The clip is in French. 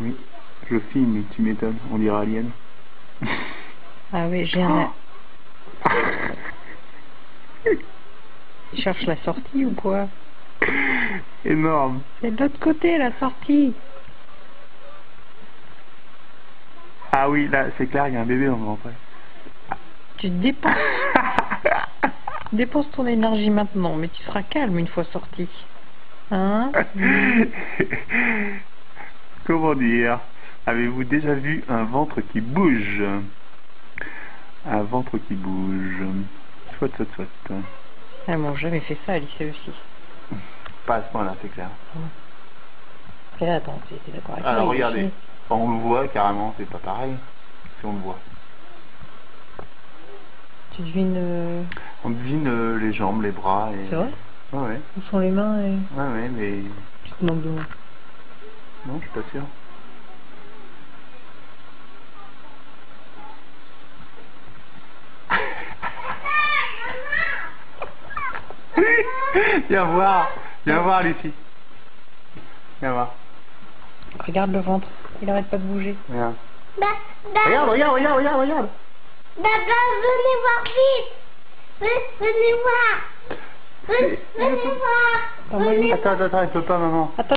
Oui, je filme, tu m'étonnes, on dirait Alien. Ah oui, j'ai un... Il cherche la sortie ou quoi Énorme. C'est de l'autre côté, la sortie. Ah oui, là, c'est clair, il y a un bébé dans le ventre. Tu te dépenses. Dépense ton énergie maintenant, mais tu seras calme une fois sorti. Hein? Comment dire Avez-vous déjà vu un ventre qui bouge? Un ventre qui bouge. Soit, soit, soit. Elles m'ont jamais fait ça, Alice aussi. Pas à ce point-là, c'est clair. Et là, attends, d'accord avec Alors regardez, on le voit carrément, c'est pas pareil. Si on le voit. Tu devines euh, On devine euh, les jambes, les bras et. C'est vrai? Ouais, ouais. où sont les mains et... Ouais, ouais, mais. Tu te manques de moi. Non, je suis pas sûr. Viens voir, viens voir Lucie. Viens voir. Regarde le ventre, il arrête pas de bouger. Regarde. Bah, bah, Regarde, regarde, regarde, regarde, regarde. bah, venez voir vite. Venez, venez voir. Venez, venez voir. Attends, moi, lui- Attends, attends, attends, il peut pas, maman. Attends,